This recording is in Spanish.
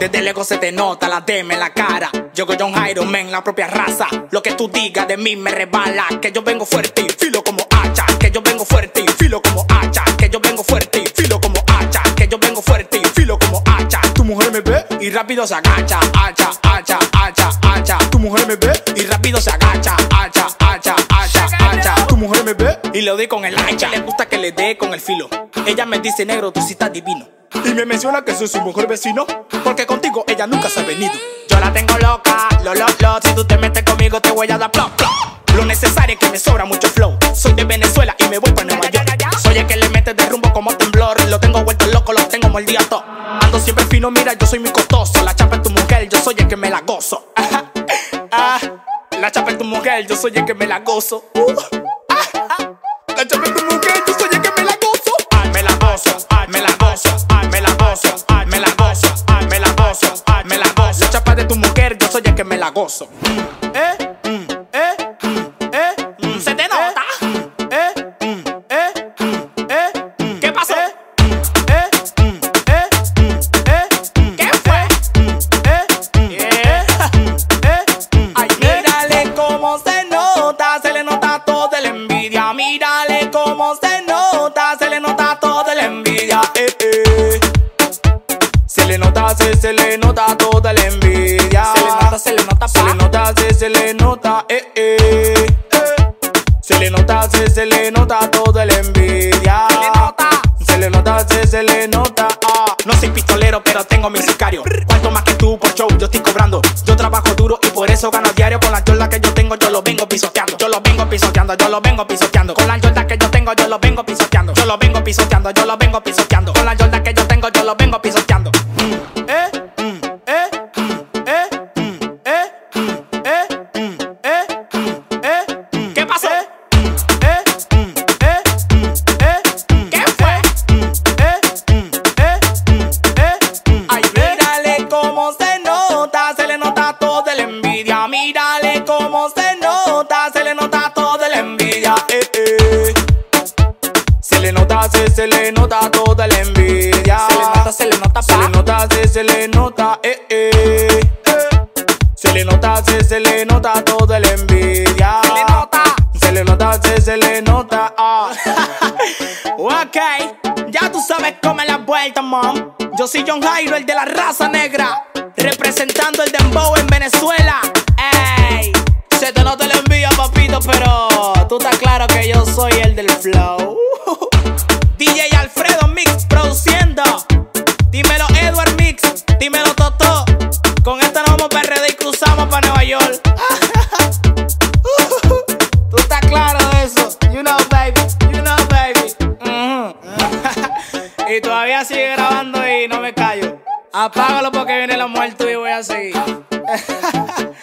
Desde lejos se te nota la DM en la cara. Yo con John Jairo, men, la propia raza. Lo que tú digas de mí me rebala. Que yo vengo fuerte y filo como hacha. Que yo vengo fuerte y filo como hacha. Que yo vengo fuerte y filo como hacha. Que yo vengo fuerte y filo como hacha. Tu mujer me ve y rápido se agacha. Hacha, hacha, hacha, hacha. Tu mujer me ve y rápido se agacha. Hacha, hacha, hacha, hacha. Tu mujer me ve y le doy con el hacha. Le gusta que le dé con el filo. Ella me dice negro, tú sí estás divino. Y me menciona que soy su mejor vecino. Porque contigo ella nunca se ha venido. Yo la tengo loca, lo, lo, lo. Si tú te metes conmigo, te voy a dar plop, plop. Lo necesario es que me sobra mucho flow. Soy de Venezuela y me voy para Nueva York. Soy el que le mete de rumbo como temblor. Lo tengo vuelto loco, lo tengo mordido todo. Ando siempre fino, mira, yo soy muy costoso. La chapa es tu mujer, yo soy el que me la gozo. Ah, la chapa es tu mujer, yo soy el que me la gozo. Uh, Mm, eh, mm, eh, mm, eh, mm. ¿Se te nota? Eh, mm, eh, mm, eh, mm. ¿Qué pasó? Eh, mm, eh, mm, eh, mm. ¿Qué fue? Eh, mm, eh, mm, eh, mm. Ay, mírale cómo se nota, se le nota toda la envidia. Mírale cómo se nota, se le nota toda la envidia. Eh, eh. Se le nota, se, se le nota toda la envidia. Se, le nota, eh, eh. Se le nota, se, se le nota toda la envidia. Se le nota, se le nota, se, se le nota. ah. No soy pistolero, pero tengo mi sicario. Cuanto más que tú por show, yo estoy cobrando. Yo trabajo duro y por eso gano diario. Con la yorda que yo tengo, yo lo vengo pisoteando. Yo lo vengo pisoteando, yo lo vengo pisoteando. Con la yorda que yo tengo, yo lo vengo pisoteando. Yo lo vengo pisoteando, yo lo vengo pisoteando. Con la yorda que yo tengo, yo lo vengo pisoteando. Se, le nota toda la envidia. Se le nota, se le nota, se le nota, se, se le nota, eh, eh. Se le nota, se, se le nota toda la envidia. Se le nota, se le nota, se, se le nota, ah. ok, ya tú sabes cómo es la vuelta, mom. Yo soy John Jairo, el de la raza negra, representando el dembow en Venezuela. Ey, se te nota el envío, papito, pero tú estás claro que yo soy el del flow. Y todavía sigue grabando y no me callo. Apágalo porque viene la muerte y voy a seguir.